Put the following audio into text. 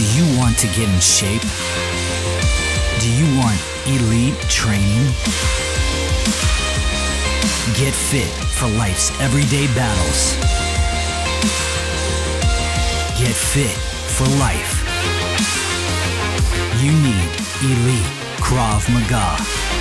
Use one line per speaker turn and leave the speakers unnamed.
Do you want to get in shape? Do you want elite training? Get fit for life's everyday battles. Get fit for life. You need Elite Krav Maga.